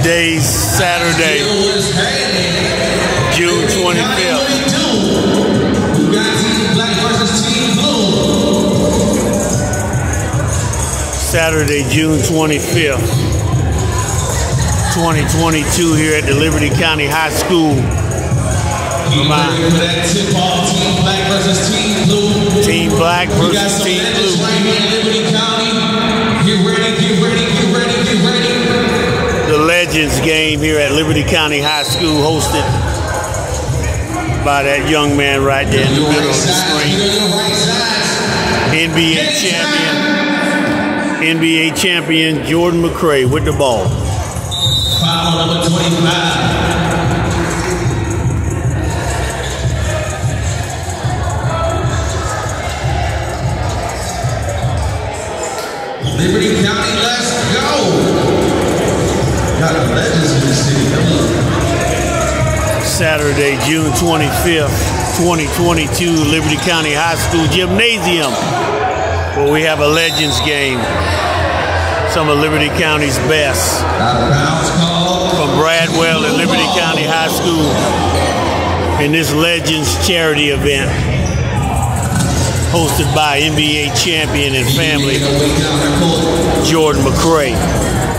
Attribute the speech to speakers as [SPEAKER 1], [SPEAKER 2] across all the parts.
[SPEAKER 1] Today's Saturday, June 25th.
[SPEAKER 2] We got Team Black versus Team Blue.
[SPEAKER 1] Saturday, June 25th, 2022 here at the Liberty County High School.
[SPEAKER 2] Team Black versus Team Blue.
[SPEAKER 1] Team Black versus Team Blue.
[SPEAKER 2] right here in Liberty County. Get ready, get ready, get ready, get ready.
[SPEAKER 1] The Legends game here at Liberty County High School, hosted by that young man right there in the middle of the screen. NBA champion, NBA champion Jordan McRae with the ball.
[SPEAKER 2] Foul number 25. Liberty County, let's go. Got legends in the city. Come on.
[SPEAKER 1] Saturday, June 25th, 2022, Liberty County High School Gymnasium, where we have a Legends game. Some of Liberty County's best. From Bradwell and Liberty County High School in this Legends charity event hosted by NBA champion and family Jordan McRae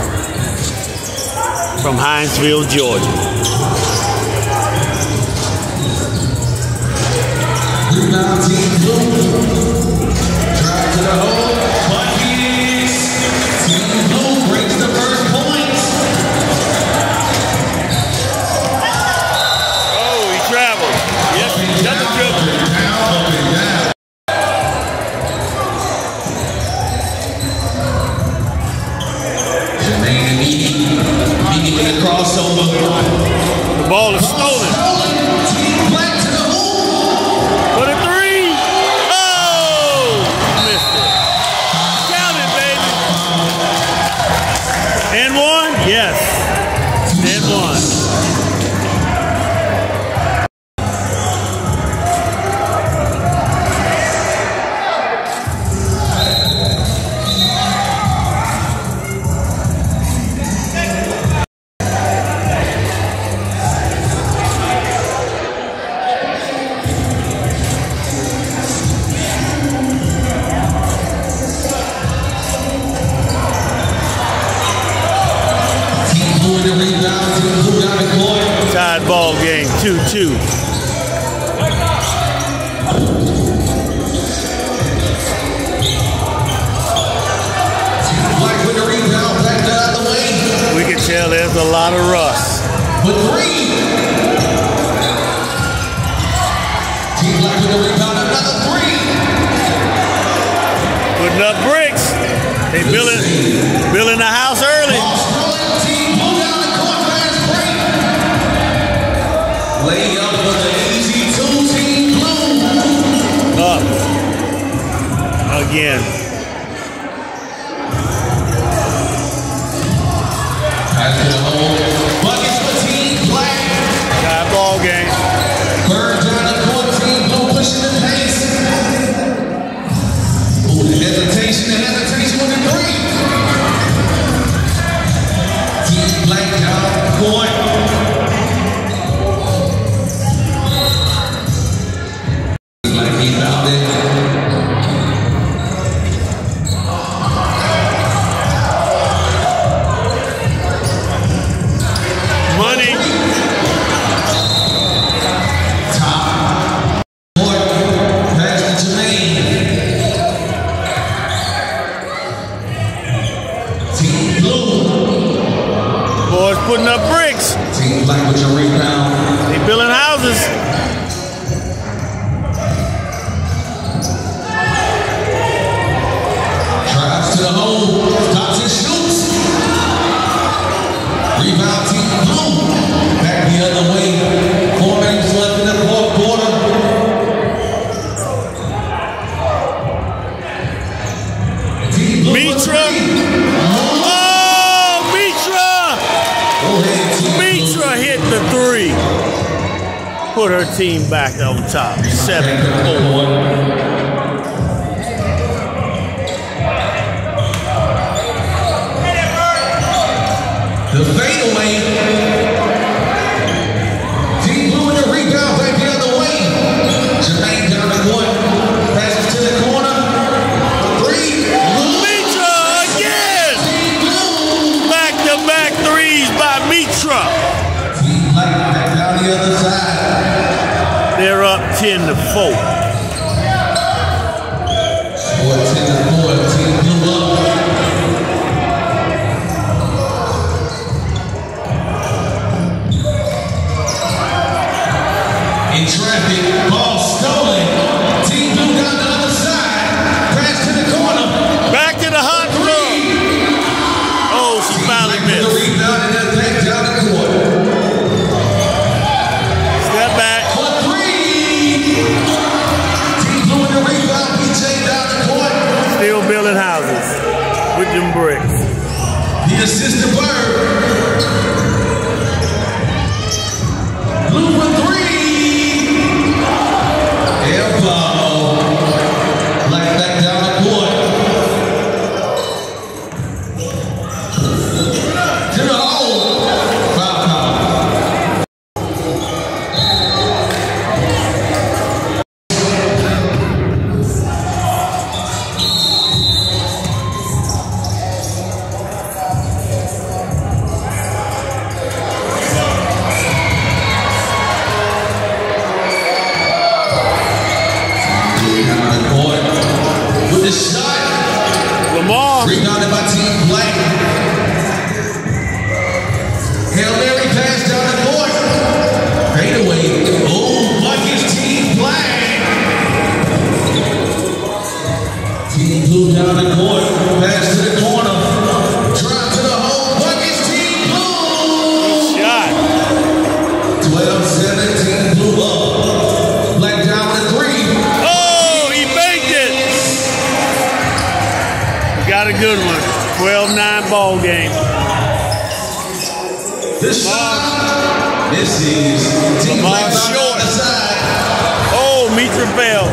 [SPEAKER 1] from Hinesville, Georgia.
[SPEAKER 2] Edie with a crossover.
[SPEAKER 1] The ball is stolen. For three.
[SPEAKER 2] Team black with the rebound. Another three.
[SPEAKER 1] Putting up bricks. They building, building the house early.
[SPEAKER 2] Ball. Team blue down the court. Fast break. Layup for the easy two. Team blue.
[SPEAKER 1] Up. Again.
[SPEAKER 2] Team back
[SPEAKER 1] on top. Seven four.
[SPEAKER 2] in traffic, ball stolen. Team blue down the other side, crash to the corner.
[SPEAKER 1] Back to the hot room. Oh, she finally missed. Step back.
[SPEAKER 2] Three. Team the rebound, PJ down the court.
[SPEAKER 1] Still building houses with them bricks.
[SPEAKER 2] The assistant bird.
[SPEAKER 1] good one. 12-9 ball game.
[SPEAKER 2] This shot. This is
[SPEAKER 1] Lamar Short. Oh, Mitra Bell.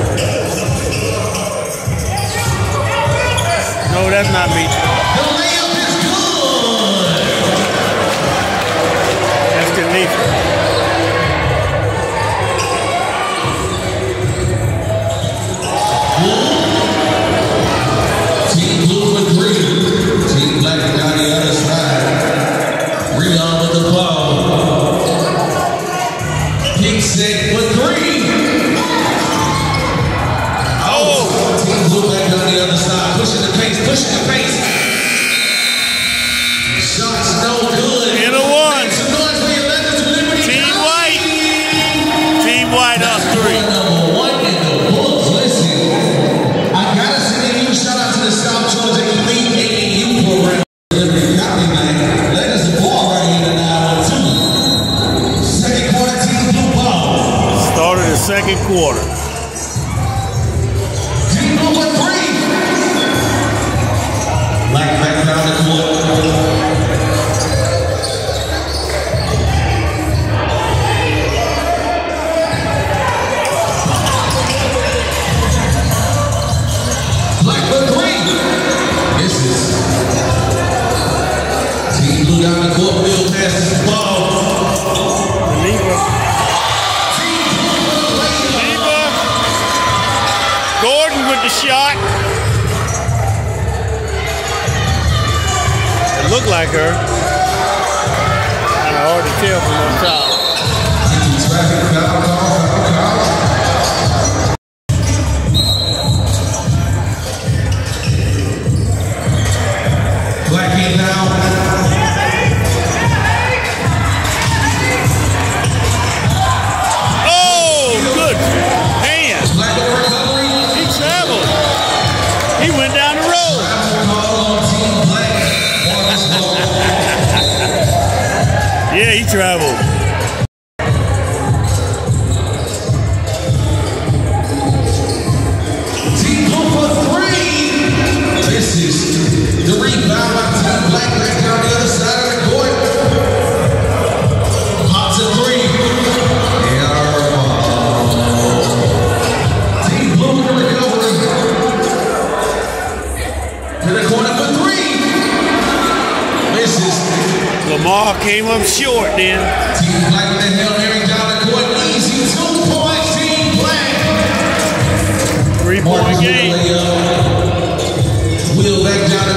[SPEAKER 1] No, that's not Mitra. like her. Kind of hard to tell from top.
[SPEAKER 2] Blackie now. Travel.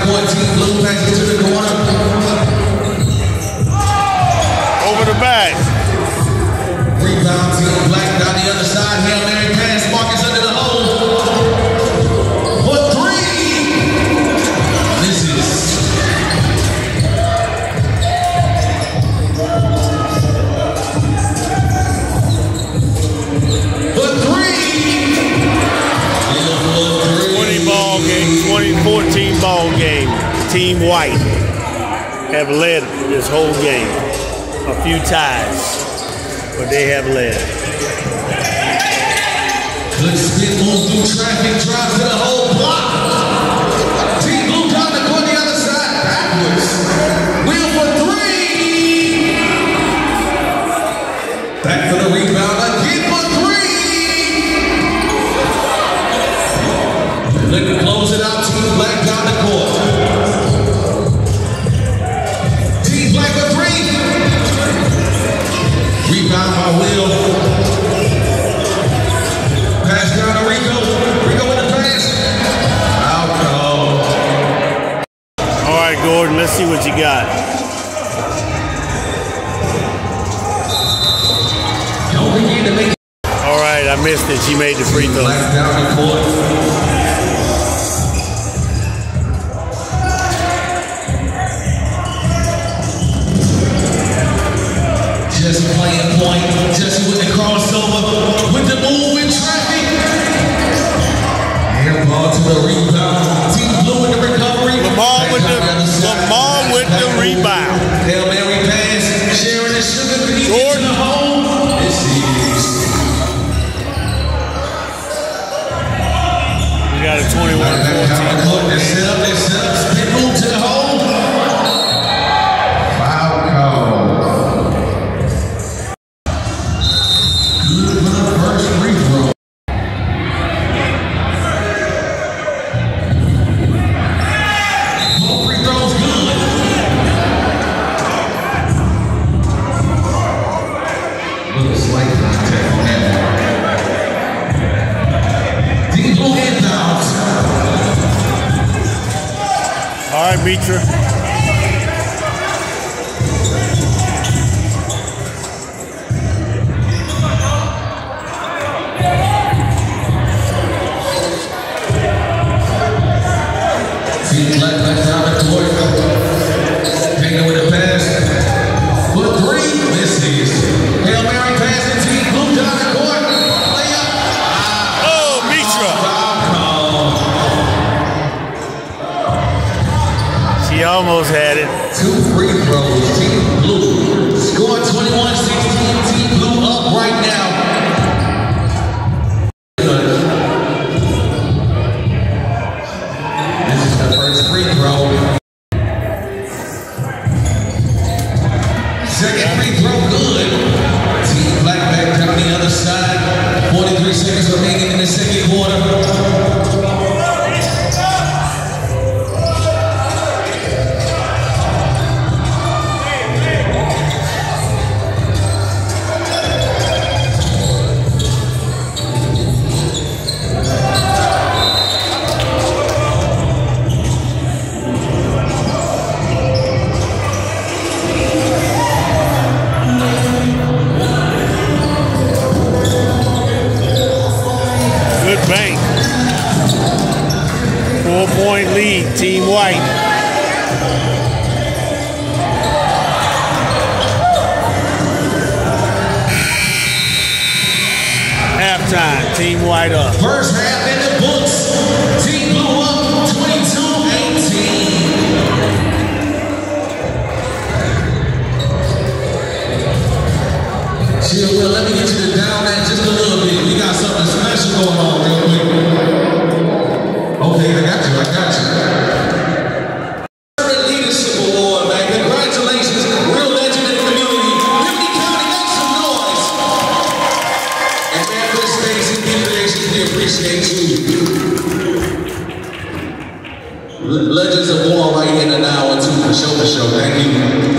[SPEAKER 2] that boy team Blue Package. ball
[SPEAKER 1] game,
[SPEAKER 2] Team
[SPEAKER 1] White
[SPEAKER 2] have led this whole game. A few ties, but they have led.
[SPEAKER 3] Good spin moves through traffic, drives to the whole block. Team Blue Diamond going the other side backwards. Wheel for three. Back for the rebound again for three. The.
[SPEAKER 2] close. got. Bills had
[SPEAKER 3] right
[SPEAKER 2] up.
[SPEAKER 3] First Silver show. Thank you.